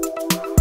you